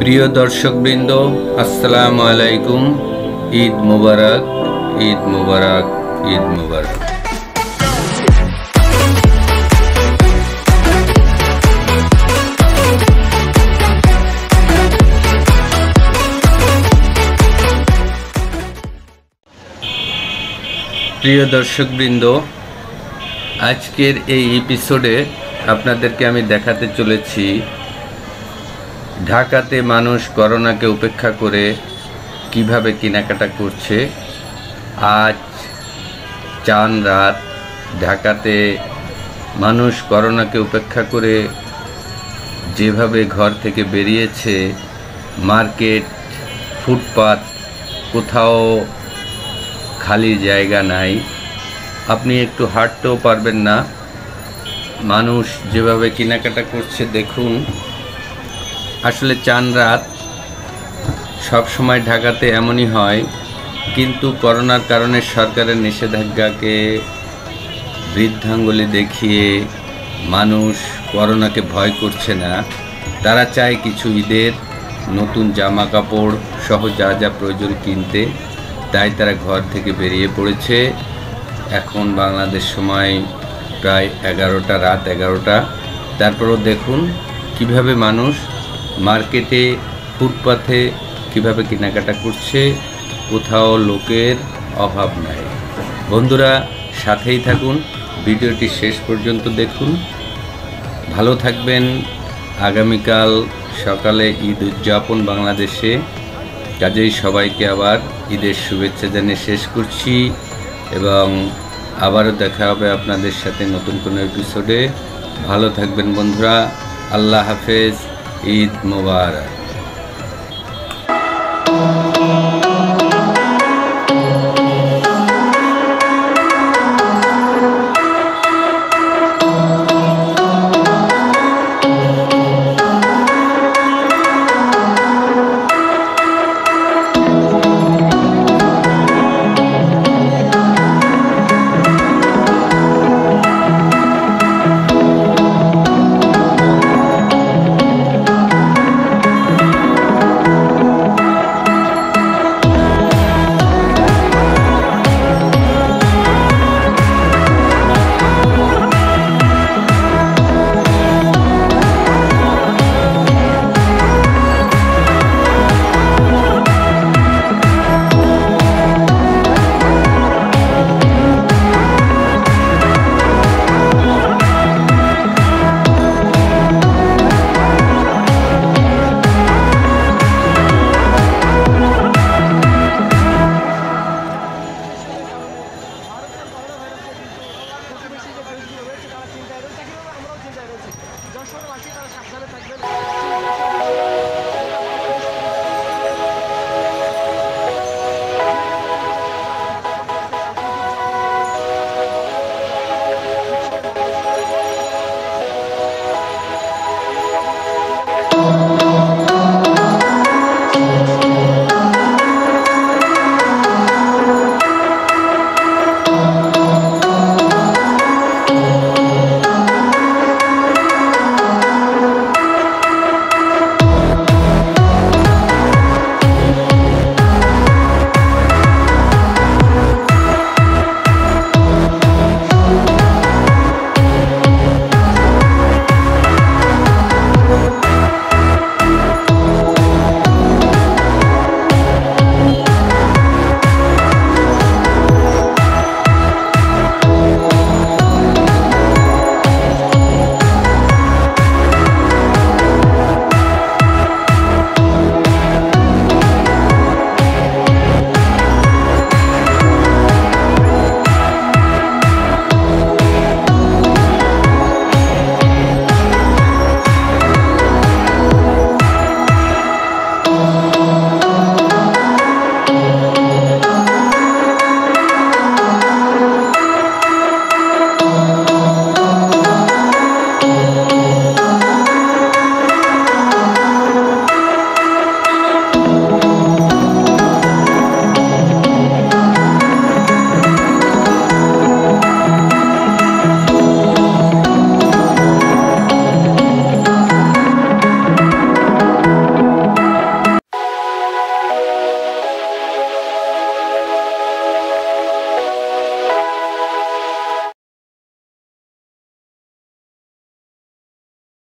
প্রিয় দর্শকবৃন্দ, আসসালামু আলাইকুম। ঈদ মুবারক ঈদ মুবারক ঈদ মুবারক। প্রিয় দর্শকবৃন্দ, আজকের এই এপিসোডে আপনাদেরকে আমি দেখাতে চলেছি ঢাকাতে মানুষ করোনাকে উপেক্ষা করে কীভাবে কেনাকাটা করছে, আজ চান রাত ঢাকাতে মানুষ করোনাকে উপেক্ষা করে যেভাবে ঘর থেকে বেরিয়েছে, মার্কেট, ফুটপাত, কোথাও খালি জায়গা নাই। আপনি একটু হাঁটতেও পারবেন না। মানুষ যেভাবে কেনাকাটা করছে, দেখুন। আসলে চান রাত সবসময় ঢাকাতে এমনই হয়, কিন্তু করোনার কারণে সরকারের নিষেধাজ্ঞাকে বৃদ্ধাঙ্গুলি দেখিয়ে মানুষ করোনাকে ভয় করছে না। তারা চায় কিছু ঈদের নতুন জামা কাপড় সহ যা যা প্রয়োজন কিনতে। তাই তারা ঘর থেকে বেরিয়ে পড়েছে। এখন বাংলাদেশ সময় প্রায় এগারোটা, রাত এগারোটা। তারপরও দেখুন কীভাবে মানুষ মার্কেটে ফুটপাথে কীভাবে কেনাকাটা করছে, কোথাও লোকের অভাব নাই। বন্ধুরা, সাথেই থাকুন। ভিডিওটি শেষ পর্যন্ত দেখুন। ভালো থাকবেন। আগামীকাল সকালে ঈদ উদযাপন বাংলাদেশে। কাজেই সবাইকে আবার ঈদের শুভেচ্ছা জানিয়ে শেষ করছি এবং আবারও দেখা হবে আপনাদের সাথে নতুন কোনো এপিসোডে। ভালো থাকবেন বন্ধুরা। আল্লাহ হাফেজ। ঈদ মোবারক Dios.